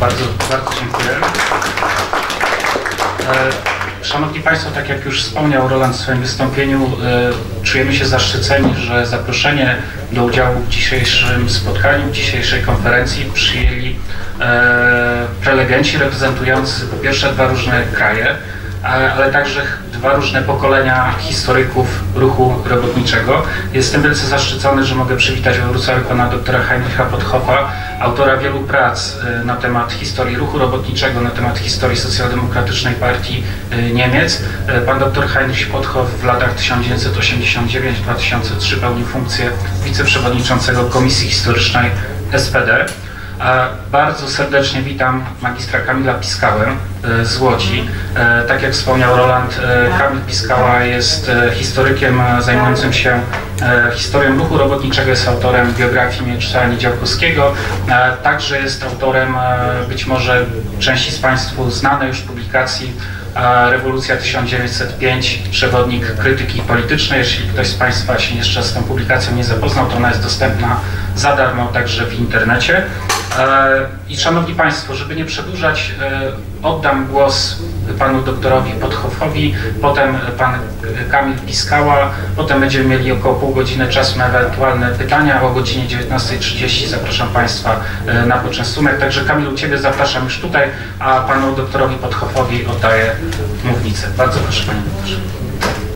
Bardzo, bardzo dziękuję. E, Szanowni Państwo, tak jak już wspomniał Roland w swoim wystąpieniu, e, czujemy się zaszczyceni, że zaproszenie do udziału w dzisiejszym spotkaniu, w dzisiejszej konferencji przyjęli e, prelegenci reprezentujący po pierwsze dwa różne kraje, ale, ale także dwa różne pokolenia historyków ruchu robotniczego. Jestem wielce zaszczycony, że mogę przywitać w Wrocławiu pana doktora Heinricha Podhofa, autora wielu prac y, na temat historii ruchu robotniczego, na temat historii socjaldemokratycznej partii y, Niemiec. Pan doktor Heinrich Podhoff w latach 1989-2003 pełnił funkcję wiceprzewodniczącego Komisji Historycznej SPD. Bardzo serdecznie witam magistra Kamila Piskałę e, z Łodzi. E, Tak jak wspomniał Roland, e, Kamil Piskała jest historykiem zajmującym się historią ruchu robotniczego, jest autorem biografii Mieczysława Niedziałkowskiego, także jest autorem być może części z Państwu znanej już publikacji Rewolucja 1905, przewodnik krytyki politycznej. Jeśli ktoś z Państwa się jeszcze z tą publikacją nie zapoznał, to ona jest dostępna za darmo także w internecie. E, I Szanowni Państwo, żeby nie przedłużać, e, oddam głos panu doktorowi Podhofowi, potem pan Kamil Piskała, potem będziemy mieli około pół godziny czasu na ewentualne pytania. O godzinie 19.30 zapraszam Państwa e, na poczęstunek. Także Kamilu, Ciebie zapraszam już tutaj, a panu doktorowi Podhofowi oddaję mównicę. Bardzo proszę Panie doktorze.